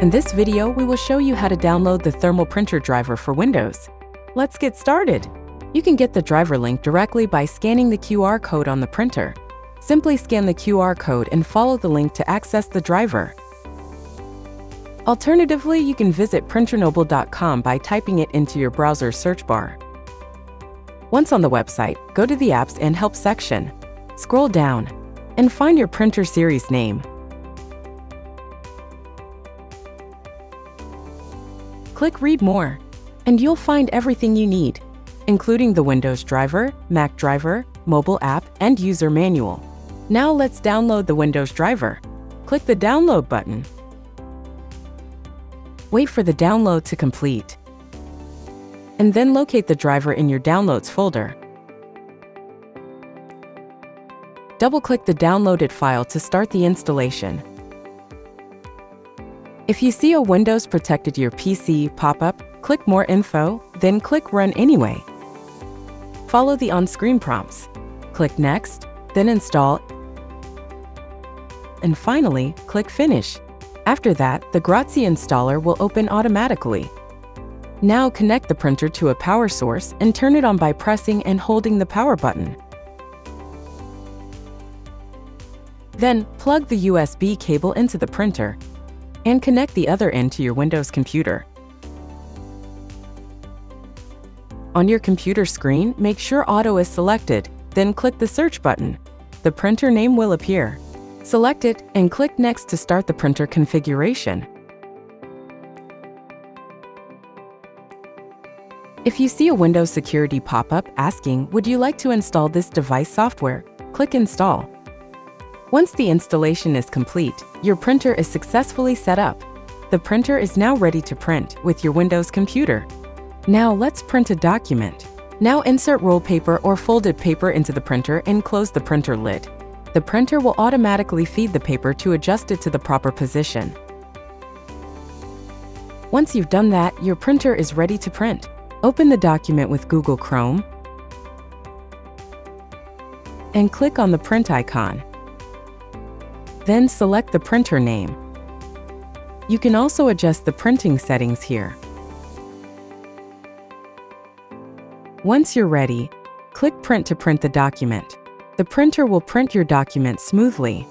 In this video, we will show you how to download the thermal printer driver for Windows. Let's get started. You can get the driver link directly by scanning the QR code on the printer. Simply scan the QR code and follow the link to access the driver. Alternatively, you can visit printernoble.com by typing it into your browser's search bar. Once on the website, go to the Apps and Help section. Scroll down and find your printer series name. Click Read More, and you'll find everything you need, including the Windows driver, Mac driver, mobile app, and user manual. Now let's download the Windows driver. Click the Download button. Wait for the download to complete. And then locate the driver in your Downloads folder. Double-click the downloaded file to start the installation. If you see a Windows Protected Your PC pop-up, click More Info, then click Run Anyway. Follow the on-screen prompts. Click Next, then Install, and finally, click Finish. After that, the Grozziie installer will open automatically. Now connect the printer to a power source and turn it on by pressing and holding the power button. Then, plug the USB cable into the printer and connect the other end to your Windows computer. On your computer screen, make sure Auto is selected, then click the Search button. The printer name will appear. Select it and click Next to start the printer configuration. If you see a Windows security pop-up asking, would you like to install this device software, click Install. Once the installation is complete, your printer is successfully set up. The printer is now ready to print with your Windows computer. Now let's print a document. Now insert roll paper or folded paper into the printer and close the printer lid. The printer will automatically feed the paper to adjust it to the proper position. Once you've done that, your printer is ready to print. Open the document with Google Chrome and click on the print icon. Then select the printer name. You can also adjust the printing settings here. Once you're ready, click Print to print the document. The printer will print your document smoothly